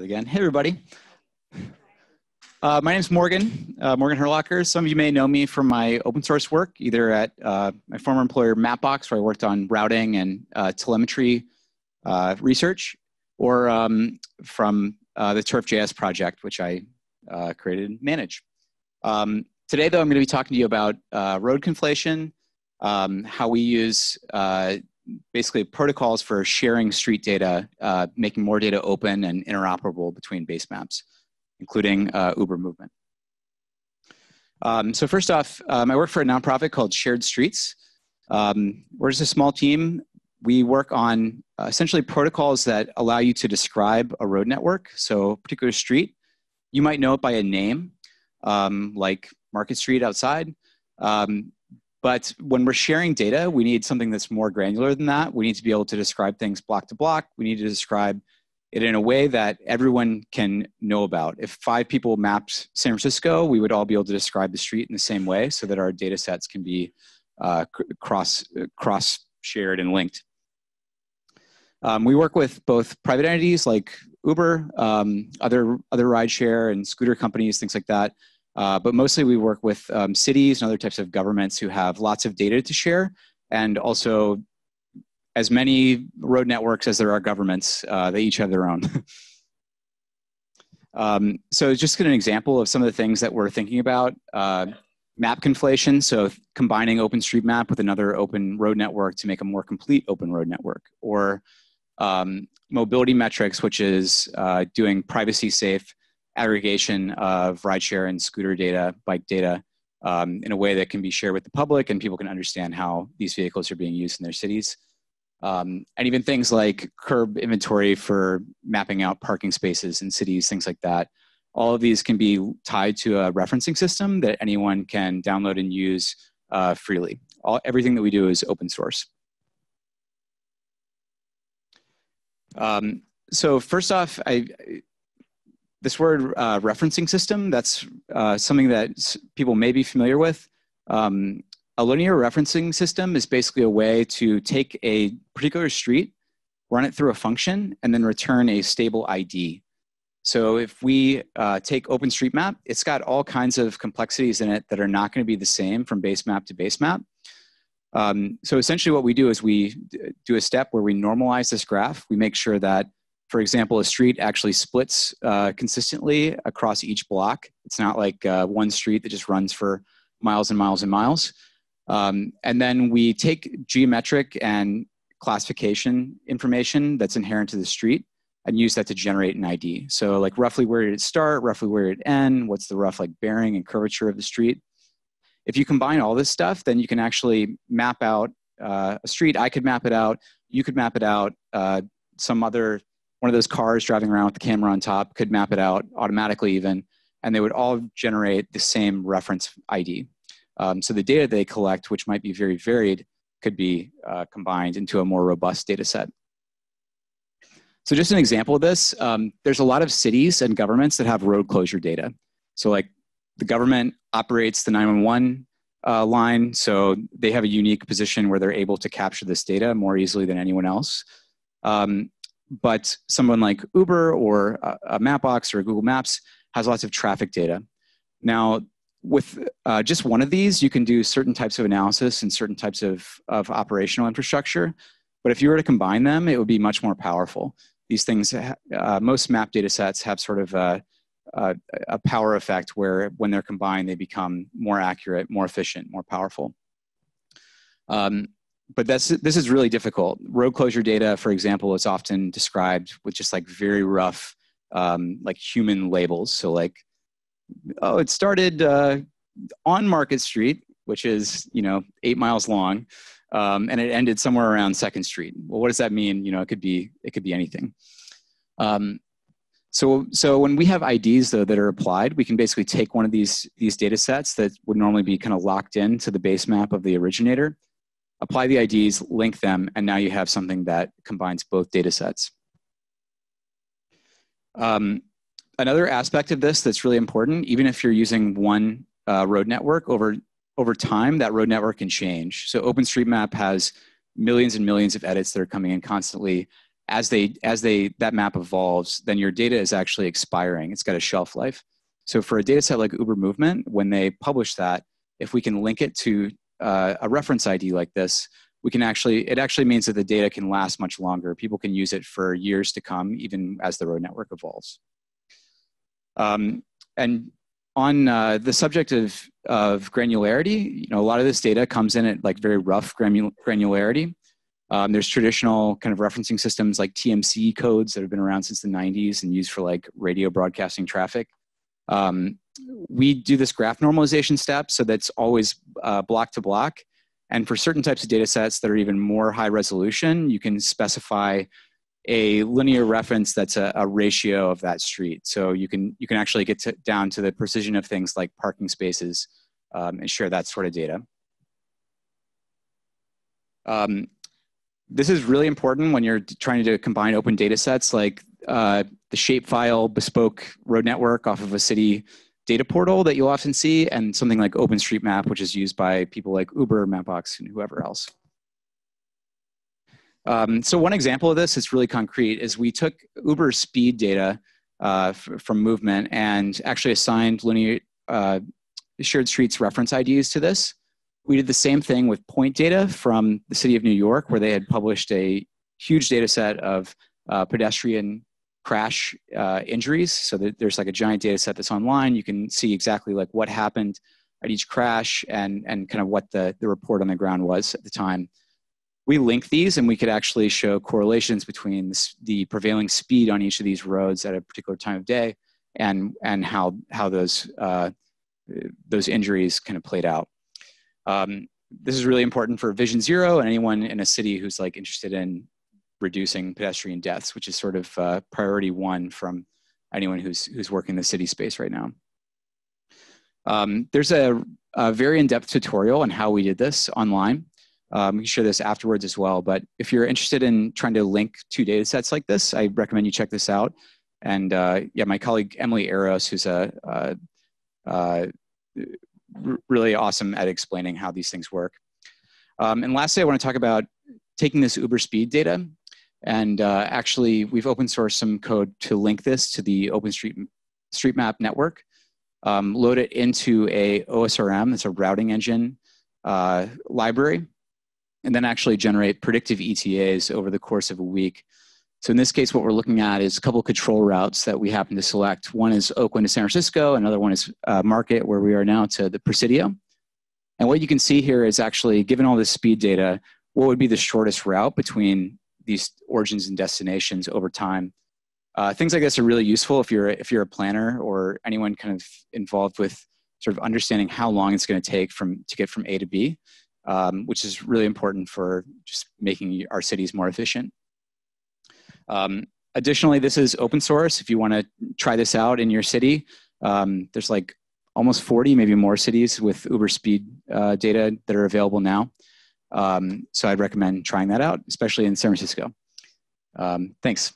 again. Hey, everybody. Uh, my name is Morgan, uh, Morgan Herlocker. Some of you may know me from my open source work, either at uh, my former employer Mapbox, where I worked on routing and uh, telemetry uh, research, or um, from uh, the TurfJS project, which I created and manage. Um, today, though, I'm going to be talking to you about road conflation, um, how we use basically protocols for sharing street data, uh, making more data open and interoperable between base maps, including uh, Uber movement. Um, so first off, um, I work for a nonprofit called SharedStreets. Um, we're just a small team. We work on uh, essentially protocols that allow you to describe a road network. So a particular street, you might know it by a name, um, like Market Street outside. Um, but when we're sharing data, we need something that's more granular than that. We need to be able to describe things block to block. We need to describe it in a way that everyone can know about. If five people mapped San Francisco, we would all be able to describe the street in the same way so that our data sets can be uh, cross, cross shared and linked. Um, we work with both private entities like Uber, um, other, other rideshare and scooter companies, things like that, uh, but mostly we work with um, cities and other types of governments who have lots of data to share and also as many road networks as there are governments. Uh, they each have their own. um, so just an example of some of the things that we're thinking about. Uh, map conflation, so combining OpenStreetMap with another open road network to make a more complete open road network. Or um, mobility metrics, which is uh, doing privacy safe aggregation of rideshare and scooter data, bike data, um, in a way that can be shared with the public and people can understand how these vehicles are being used in their cities. Um, and even things like curb inventory for mapping out parking spaces in cities, things like that. All of these can be tied to a referencing system that anyone can download and use uh, freely. All, everything that we do is open source. Um, so first off, I, this word uh, referencing system, that's uh, something that people may be familiar with. Um, a linear referencing system is basically a way to take a particular street, run it through a function, and then return a stable ID. So if we uh, take OpenStreetMap, it's got all kinds of complexities in it that are not going to be the same from base map to base map. Um, so essentially what we do is we do a step where we normalize this graph. We make sure that for example, a street actually splits uh, consistently across each block. It's not like uh, one street that just runs for miles and miles and miles. Um, and then we take geometric and classification information that's inherent to the street and use that to generate an ID. So like roughly where did it start, roughly where did it end, what's the rough like bearing and curvature of the street. If you combine all this stuff, then you can actually map out uh, a street. I could map it out. You could map it out. Uh, some other one of those cars driving around with the camera on top could map it out automatically even, and they would all generate the same reference ID. Um, so the data they collect, which might be very varied, could be uh, combined into a more robust data set. So just an example of this, um, there's a lot of cities and governments that have road closure data. So like the government operates the 911 uh, line, so they have a unique position where they're able to capture this data more easily than anyone else. Um, but someone like Uber or a Mapbox or Google Maps has lots of traffic data. Now, with uh, just one of these, you can do certain types of analysis and certain types of, of operational infrastructure. But if you were to combine them, it would be much more powerful. These things, uh, most map data sets have sort of a, a, a, power effect where when they're combined, they become more accurate, more efficient, more powerful. Um, but that's this is really difficult. Road closure data, for example, is often described with just like very rough, um, like human labels. So like, oh, it started uh, on Market Street, which is you know eight miles long, um, and it ended somewhere around Second Street. Well, what does that mean? You know, it could be it could be anything. Um, so, so when we have IDs though that are applied, we can basically take one of these these data sets that would normally be kind of locked into the base map of the originator, apply the IDs, link them, and now you have something that combines both data sets. Um, another aspect of this that's really important, even if you're using one uh, road network over, over time, that road network can change. So OpenStreetMap has millions and millions of edits that are coming in constantly. as they as they that map evolves, then your data is actually expiring. It's got a shelf life. So for a data set like Uber Movement, when they publish that, if we can link it to uh, a reference ID like this, we can actually it actually means that the data can last much longer. People can use it for years to come, even as the road network evolves. Um, and on uh, the subject of, of granularity, you know, a lot of this data comes in at like very rough granularity. Um, there's traditional kind of referencing systems like TMC codes that have been around since the 90s and used for like radio broadcasting traffic. Um, we do this graph normalization step, so that's always uh, block to block. And for certain types of data sets that are even more high resolution, you can specify a linear reference that's a, a, ratio of that street. So you can you can actually get to, down to the precision of things like parking spaces um, and share that sort of data. Um, this is really important when you're trying to combine open data sets like uh, the shapefile bespoke road network off of a city data portal that you'll often see and something like OpenStreetMap, which is used by people like Uber, Mapbox, and whoever else. Um, so one example of this is really concrete is we took Uber speed data uh, from movement and actually assigned linear uh, shared streets reference IDs to this. We did the same thing with point data from the city of New York where they had published a huge data set of uh, pedestrian crash uh, injuries. So there's like a giant data set that's online. You can see exactly like what happened at each crash and, and kind of what the, the report on the ground was at the time we link these and we could actually show correlations between the prevailing speed on each of these roads at a particular time of day and, and how, how those, uh, those injuries kind of played out. Um, this is really important for Vision Zero and anyone in a city who's like interested in reducing pedestrian deaths, which is sort of uh, priority one from anyone who's, who's working the city space right now. Um, there's a, a very in-depth tutorial on how we did this online. Um, we can share this afterwards as well. But if you're interested in trying to link two data sets like this, I recommend you check this out. And uh, yeah, my colleague Emily Eros, who's a, uh, uh, really awesome at explaining how these things work. Um, and lastly, I want to talk about taking this Uber speed data. And uh, actually, we've open sourced some code to link this to the OpenStreetMap network, um, load it into a OSRM, that's a routing engine uh, library, and then actually generate predictive ETAs over the course of a week. So in this case, what we're looking at is a couple control routes that we happen to select. One is Oakland to San Francisco, another one is uh, Market, where we are now, to the Presidio. And what you can see here is actually, given all this speed data, what would be the shortest route between these origins and destinations over time. Uh, things like this are really useful if you're if you're a planner or anyone kind of involved with sort of understanding how long it's going to take from to get from A to B um, which is really important for just making our cities more efficient. Um, additionally, this is open source. If you want to try this out in your city, um, there's like almost 40, maybe more cities with Uber Speed uh, data that are available now. Um, so I'd recommend trying that out, especially in San Francisco. Um, thanks.